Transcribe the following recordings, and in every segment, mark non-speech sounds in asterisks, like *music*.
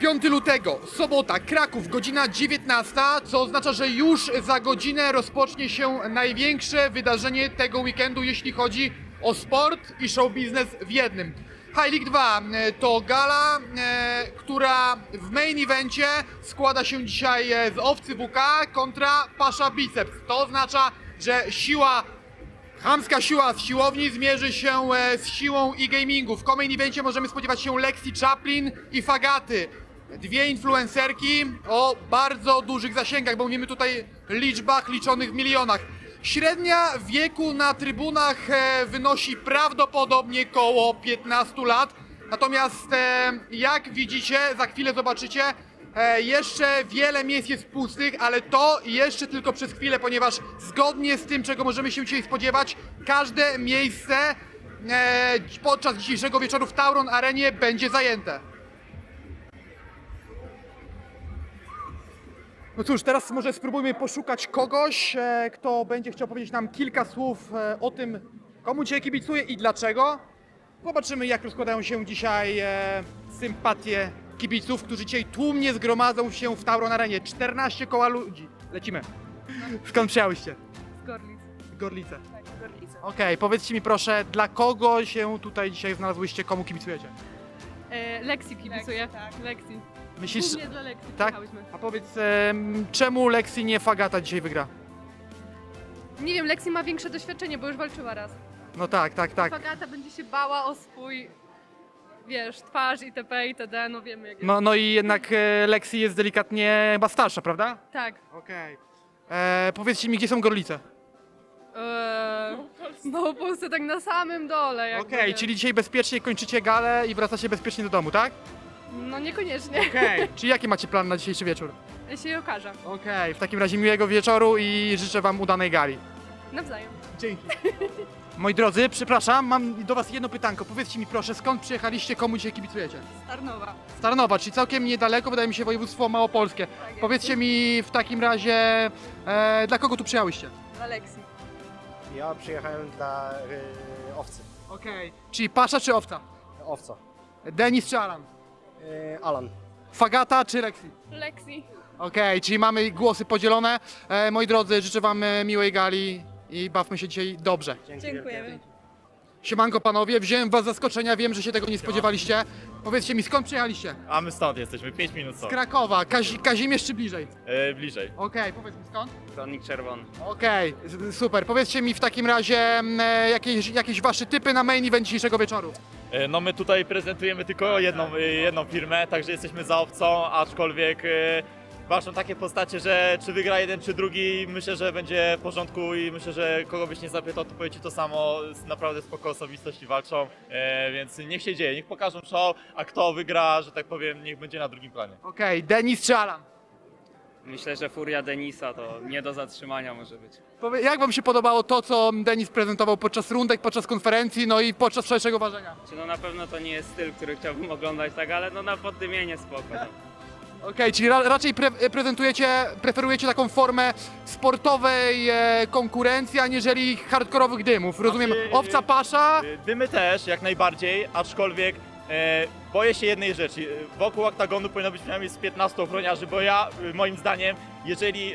5 lutego, sobota, Kraków, godzina 19, co oznacza, że już za godzinę rozpocznie się największe wydarzenie tego weekendu, jeśli chodzi o sport i show biznes w jednym. High League 2 e, to gala, e, która w main evencie składa się dzisiaj e, z Owcy WK kontra Pasza Biceps. To oznacza, że siła Chamska siła z siłowni zmierzy się e, z siłą e-gamingu. W main evencie możemy spodziewać się Lexi Chaplin i Fagaty. Dwie influencerki o bardzo dużych zasięgach, bo mówimy tutaj liczbach liczonych w milionach. Średnia wieku na trybunach e, wynosi prawdopodobnie koło 15 lat. Natomiast e, jak widzicie, za chwilę zobaczycie, E, jeszcze wiele miejsc jest pustych, ale to jeszcze tylko przez chwilę, ponieważ zgodnie z tym, czego możemy się dzisiaj spodziewać, każde miejsce podczas dzisiejszego wieczoru w Tauron Arenie będzie zajęte. No cóż, teraz może spróbujmy poszukać kogoś, e, kto będzie chciał powiedzieć nam kilka słów e, o tym, komu dzisiaj kibicuje i dlaczego. Zobaczymy, jak rozkładają się dzisiaj e, sympatie kibiców, którzy dzisiaj tłumnie zgromadzą się w Tauron Arenie. 14 koła ludzi. Lecimy. Skąd przyjechałyście? Z Gorlic. Gorlice. Tak, z Gorlice. Okej, powiedzcie mi proszę, dla kogo się tutaj dzisiaj znalazłyście, komu kibicujecie? E, Lexi kibicuje. Lexi, tak. Lexi. Myślisz, Głównie dla Lexi tak? przyjechałyśmy. a powiedz, em, czemu Lexi nie Fagata dzisiaj wygra? Nie wiem, Lexi ma większe doświadczenie, bo już walczyła raz. No tak, tak, tak. Fagata będzie się bała o swój, wiesz, twarz itp. itd. No wiemy jak jest. No, no i jednak e, Lexi jest delikatnie chyba starsza, prawda? Tak. Okej. E, Powiedzcie mi, gdzie są Gorlice? Eee, no Polsce tak na samym dole. jakby, Okej, czyli dzisiaj bezpiecznie kończycie galę i wracacie bezpiecznie do domu, tak? No niekoniecznie. Okej. *laughs* Czyli jaki macie plan na dzisiejszy wieczór? Ja się okaże. Okej, w takim razie miłego wieczoru i życzę wam udanej gali. Nawzajem. Dzięki. *laughs* Moi drodzy, przepraszam, mam do was jedno pytanko. Powiedzcie mi proszę, skąd przyjechaliście, komu dzisiaj kibicujecie? Starnowa. Z Tarnowa, czyli całkiem niedaleko, wydaje mi się, województwo małopolskie. Tak jest. Powiedzcie mi w takim razie, e, dla kogo tu przyjechałyście? Dla Lexi. Ja przyjechałem dla y, owcy. Okej. Czyli Pasza czy Owca? Owca. Denis czy Alan? Y, Alan. Fagata czy Lexi? Lexi. Okej, czyli mamy głosy podzielone. E, moi drodzy, życzę wam e, miłej gali i bawmy się dzisiaj dobrze. Dziękujemy. Siemanko panowie, wziąłem was z zaskoczenia, wiem, że się tego nie spodziewaliście. Powiedzcie mi, skąd przyjechaliście? A my stąd jesteśmy, 5 minut Z stąd. Krakowa, Kazi Kazimierz czy bliżej? E, bliżej. Okej, powiedz mi skąd? Kronik czerwony. Okej, s- super. Powiedzcie mi w takim razie mm, e, jakieś, jakieś wasze typy na main event dzisiejszego wieczoru. E, no my tutaj prezentujemy tylko jedną, e, jedną firmę, także jesteśmy za owcą, aczkolwiek e, walczą takie postacie, że czy wygra jeden czy drugi, myślę, że będzie w porządku i myślę, że kogo byś nie zapytał, to powie ci to samo, naprawdę spoko osobistości walczą, więc niech się dzieje, niech pokażą show, a kto wygra, że tak powiem, niech będzie na drugim planie. Okej, Denis czy Alan? Myślę, że furia Denisa to nie do zatrzymania może być. Jak wam się podobało to, co Denis prezentował podczas rundek, podczas konferencji, no i podczas wczorajszego ważenia? Czy no na pewno to nie jest styl, który chciałbym oglądać, tak, ale no na poddymienie spoko. No. *laughs* Okej, czyli ra raczej pre prezentujecie, preferujecie taką formę sportowej e, konkurencji, aniżeli hardkorowych dymów. Rozumiem, Znaczy, owca pasza. Y, Dymy też, jak najbardziej, aczkolwiek e, boję się jednej rzeczy. Y, Wokół oktagonu powinno być przynajmniej z 15 ochroniarzy, bo ja, y, moim zdaniem, jeżeli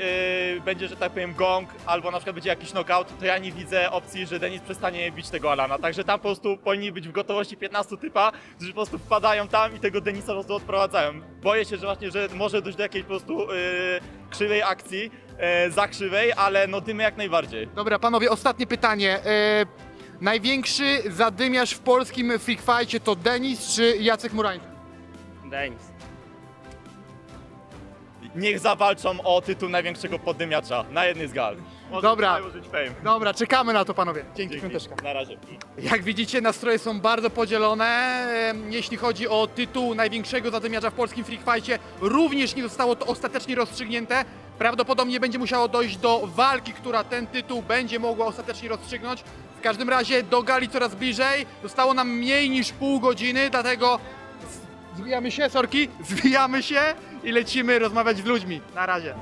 będzie, że tak powiem, gong, albo na przykład będzie jakiś knockout, to ja nie widzę opcji, że Denis przestanie bić tego Alana. Także tam po prostu powinni być w gotowości 15 typa, którzy po prostu wpadają tam i tego Denisa po prostu odprowadzają. Boję się, że właśnie, że może dojść do jakiejś po prostu krzywej akcji, y, za krzywej, ale no dymy jak najbardziej. Dobra, panowie, ostatnie pytanie. Największy zadymiarz w polskim freak fightie to Denis czy Jacek Murański? Denis. Niech zawalczą o tytuł największego poddymiacza na jednej z gal. Może Dobra. tutaj użyć fame. Dobra, czekamy na to, panowie. Dzięki, Dzięki. piąteczka. Na razie. Jak widzicie, nastroje są bardzo podzielone. Jeśli chodzi o tytuł największego zadymiarza w polskim freak fightie, również nie zostało to ostatecznie rozstrzygnięte. Prawdopodobnie będzie musiało dojść do walki, która ten tytuł będzie mogła ostatecznie rozstrzygnąć. W każdym razie do gali coraz bliżej. Zostało nam mniej niż pół godziny, dlatego zwijamy się, sorki, *laughs* zwijamy się i lecimy rozmawiać z ludźmi. Na razie.